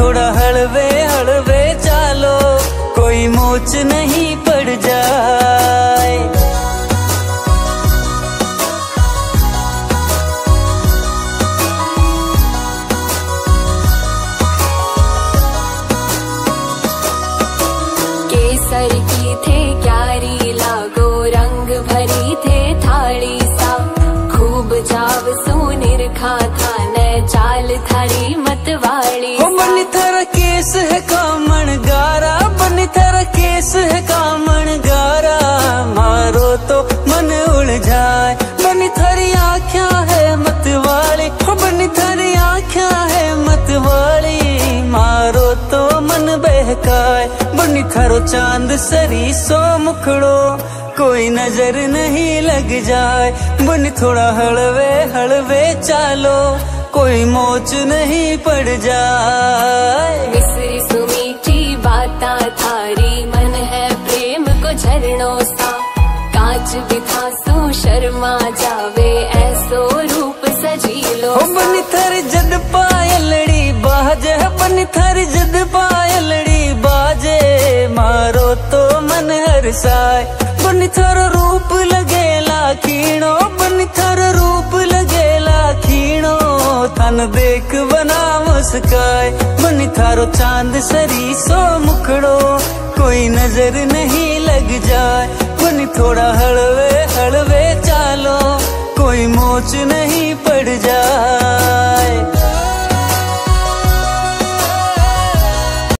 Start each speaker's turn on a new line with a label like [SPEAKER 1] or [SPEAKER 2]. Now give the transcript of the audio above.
[SPEAKER 1] थोड़ा हलवे हलवे चालो, कोई मोच नहीं पड़ जाए।
[SPEAKER 2] केसर की थे, क्यारी लागो, रंग भरी थे थाली। चाल थारी मतवाली
[SPEAKER 1] बनी थारा केस है कामण गारा, बनी थारा केस है कामण गारा। मारो तो मन उड़ जाए बनी थारी आख्या है मतवाली ओ बनी थारी आख्या है मतवाली मारो तो मन बहकाए, बनी थारो चाँद सरी सो मुखड़ो। कोई नज़र नहीं लग जाए, बनी थोड़ा हलवे हलवे चालो। कोई मोच नहीं पड़ जाए।
[SPEAKER 2] मिसरी सुमीठी बाता थारी मन है प्रेम को झरणों सा। कांच बिथा सु शर्मा जावे ऐसो रूप सजीलो
[SPEAKER 1] हो बनी थर जद पायलड़ी बाजे बनी थर जद पायलड़ी बाजे मारो तो मन हरसाए। बनी थारो रूप लगेला खीणो बनी थारो रूप तन देख बना मुस्काए मन थारो चाँद सरी सो मुखड़ो। कोई नज़र नहीं लग जाए। मन थोड़ा हलवे हलवे